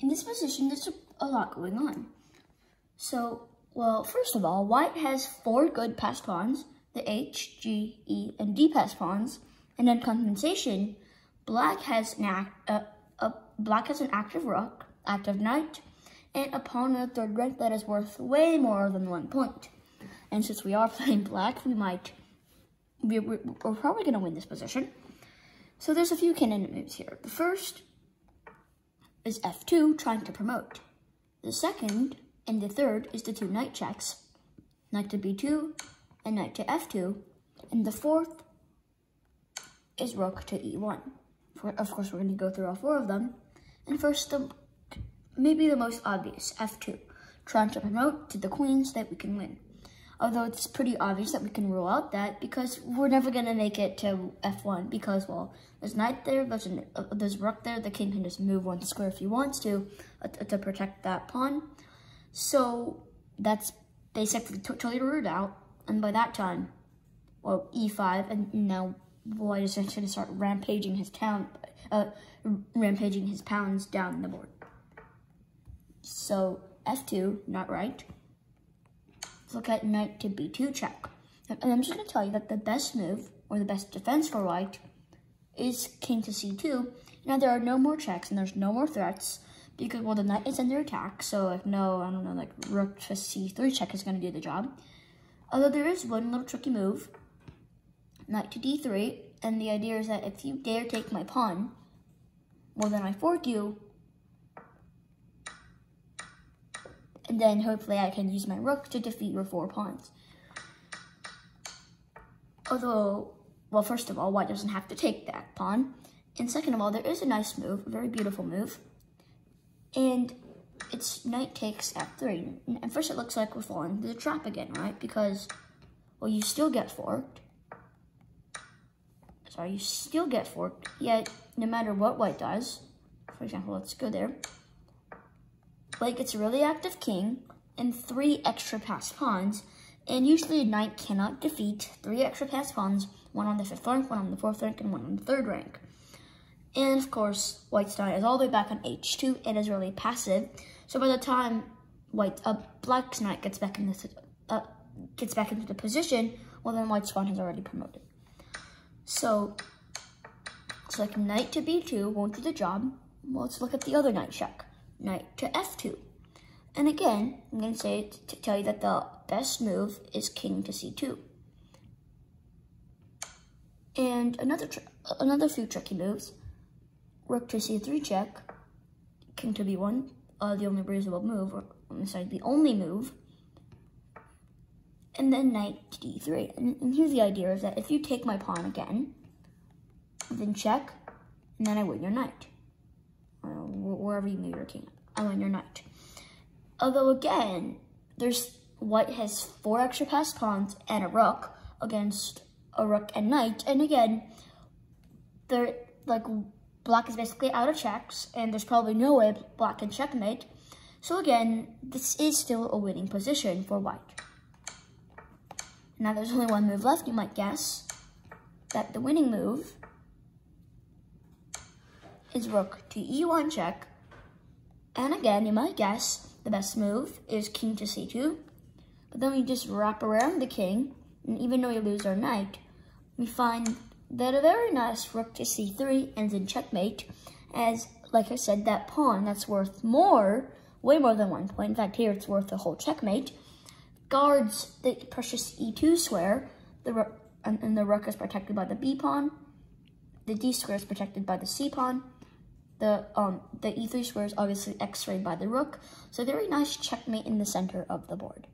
in this position, there's a, lot going on. So, well, first of all, white has four good passed pawns, the H, G, E, and D passed pawns, and then compensation, black has an act, uh, a, black has an active rook, active knight, and a pawn in the third rank that is worth way more than one point. And since we are playing black, we might, we, we're probably going to win this position. So there's a few candidate moves here. The first is f2, trying to promote. The second and the third is the two knight checks, knight to b2 and knight to f2. And the fourth is rook to e1. For, of course, we're going to go through all four of them. And first, the, maybe the most obvious, f2, trying to promote to the queen so that we can win. Although it's pretty obvious that we can rule out that because we're never going to make it to f1 because, well, there's knight there, there's, an, uh, there's rook there, the king can just move one square if he wants to, uh, to protect that pawn. So that's basically totally ruled out. And by that time, well, e5, and now white is going to start rampaging his town, uh, rampaging his pawns down the board. So f2, not right. Look at knight to b2 check. And I'm just going to tell you that the best move, or the best defense for white, is king to c2. Now there are no more checks and there's no more threats because, well, the knight is under attack. So, if no, I don't know, like, rook to c3 check is going to do the job. Although there is one little tricky move, knight to d3. And the idea is that if you dare take my pawn, well, then I fork you and then hopefully I can use my rook to defeat your four pawns. Although, well, first of all, white doesn't have to take that pawn. And second of all, there is a nice move, a very beautiful move. And it's knight takes f3. And first it looks like we're falling into the trap again, right? Because, well, you still get forked. Sorry, you still get forked, yet no matter what white does, for example, let's go there, like it's a really active king and three extra passed pawns. And usually a knight cannot defeat three extra passed pawns, one on the fifth rank, one on the fourth rank, and one on the third rank. And of course, white's knight is all the way back on h2 and is really passive. So by the time white, uh, black's knight gets back in the uh, gets back into the position, well then white's pawn has already promoted. So it's like knight to b2 won't do the job. Well, let's look at the other knight check knight to f2. And again, I'm going to say to tell you that the best move is king to c2. And another another few tricky moves, rook to c3 check, king to b1, uh, the only reasonable move, or I'm sorry, the only move, and then knight to d3. And, and here's the idea is that if you take my pawn again, then check, and then I win your knight wherever you move your king. I win your knight. Although again, there's white has four extra passed pawns and a rook against a rook and knight. And again, they're like black is basically out of checks and there's probably no way black can checkmate. So again, this is still a winning position for white. Now there's only one move left, you might guess that the winning move is rook to e1 check. And again, you might guess the best move is king to c2. But then we just wrap around the king, and even though we lose our knight, we find that a very nice rook to c3 ends in checkmate, as, like I said, that pawn that's worth more, way more than one point, in fact here it's worth a whole checkmate, guards the precious e2 square, the and, and the rook is protected by the b pawn, the d square is protected by the c pawn, the um the e3 square is obviously x-rayed by the rook, so very nice checkmate in the center of the board.